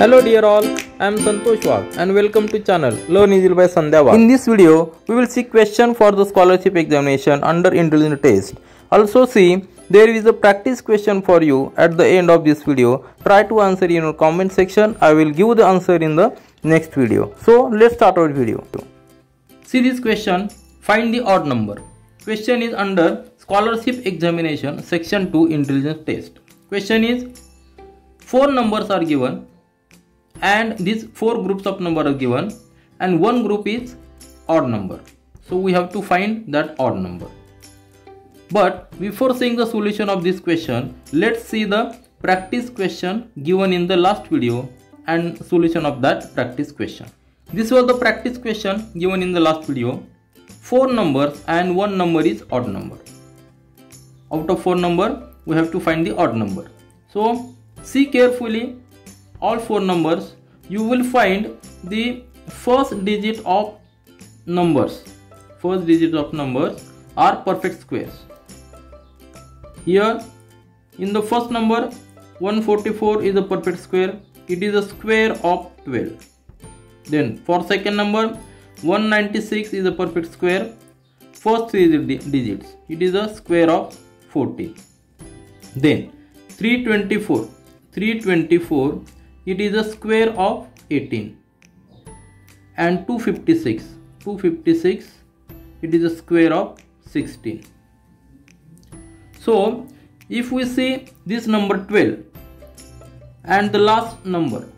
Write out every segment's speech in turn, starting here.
Hello dear all, I am Sandhya Wagh and welcome to channel Learn Easily by Sandhya In this video, we will see question for the scholarship examination under intelligence test. Also see, there is a practice question for you at the end of this video. Try to answer in your comment section. I will give the answer in the next video. So let's start our video. See this question, find the odd number. Question is under scholarship examination section 2 intelligence test. Question is four numbers are given and these four groups of number are given. And one group is odd number. So we have to find that odd number. But before seeing the solution of this question let's see the practice question given in the last video and solution of that practice question. This was the practice question given in the last video. Four numbers and one number is odd number. Out of four number we have to find the odd number. So see carefully all four numbers you will find the first digit of numbers. First digit of numbers are perfect squares. Here in the first number 144 is a perfect square. It is a square of 12 then for second number 196 is a perfect square. First three digits. It is a square of 40 then 324 324 it is a square of 18 and 256 256 it is a square of 16 so if we see this number 12 and the last number.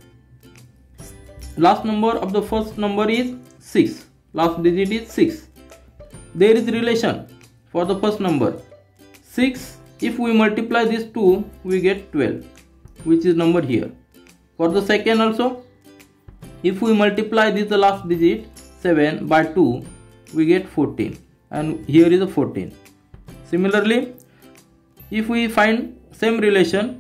Last number of the first number is 6 last digit is 6 there is relation for the first number. 6 if we multiply these two we get 12 which is number here for the second also if we multiply this last digit 7 by 2 we get 14 and here is a 14 similarly if we find same relation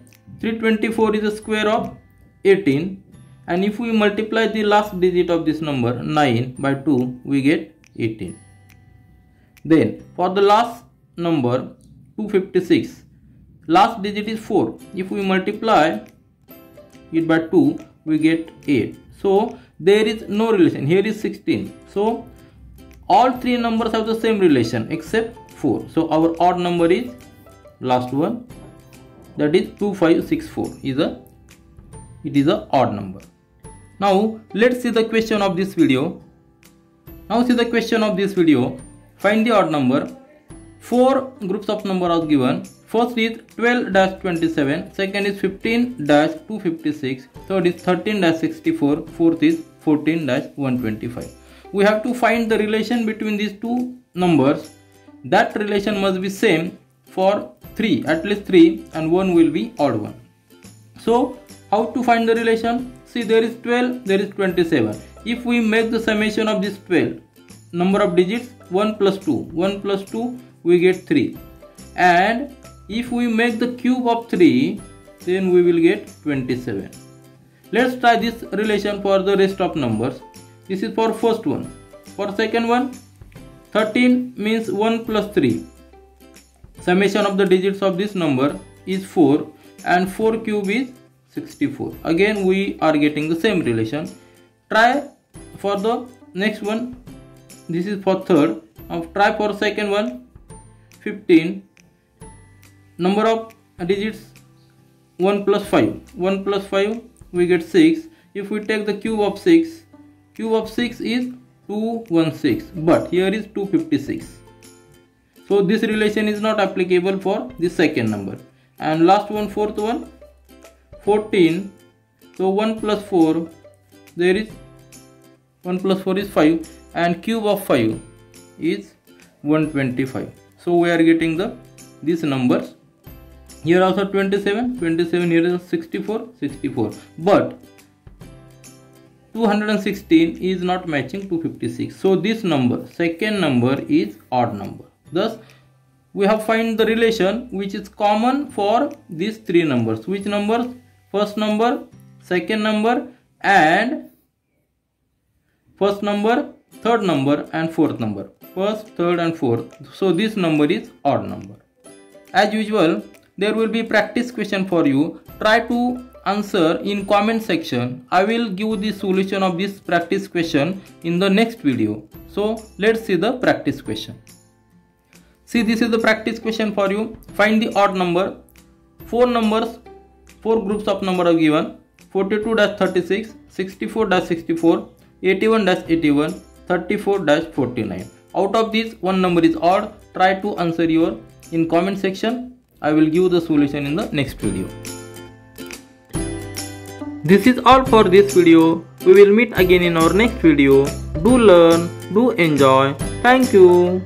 324 is a square of 18 and if we multiply the last digit of this number 9 by 2 we get 18 then for the last number 256 last digit is 4 if we multiply it by 2 we get 8 so there is no relation. Here is 16 so all three numbers have the same relation except 4 so our odd number is last one. That is 2564 is a it is a odd number. Now let's see the question of this video. Now see the question of this video. Find the odd number. Four groups of number are given First is 12-27, second is 15-256, third is 13-64, fourth is 14-125. We have to find the relation between these two numbers. That relation must be same for 3, at least 3 and 1 will be odd one. So how to find the relation? See there is 12, there is 27. If we make the summation of this 12, number of digits 1 plus 2, 1 plus 2 we get 3 and if we make the cube of 3 then we will get 27 let's try this relation for the rest of numbers. This is for first one. For second one 13 means 1 plus 3 summation of the digits of this number is 4 and 4 cube is 64 again we are getting the same relation. Try for the next one. This is for third. Now try for second one. 15 number of digits 1 plus 5 1 plus 5 we get 6 if we take the cube of 6 cube of 6 is 216 but here is 256 so this relation is not applicable for the second number. And last one fourth one 14 so 1 plus 4 there is 1 plus 4 is 5 and cube of 5 is 125 so we are getting the these numbers here also 27 27 here is 64 64 but 216 is not matching 256 so this number second number is odd number. Thus we have find the relation which is common for these three numbers. Which numbers? First number second number and first number third number and fourth number. First third and fourth. So this number is odd number. As usual there will be practice question for you try to answer in comment section. I will give the solution of this practice question in the next video. So let's see the practice question. See this is the practice question for you. Find the odd number. Four numbers, four groups of number are given. 42-36, 64-64, 81-81, 34-49. Out of these one number is odd. Try to answer your in comment section. I will give the solution in the next video. This is all for this video. We will meet again in our next video. Do learn, do enjoy. Thank you.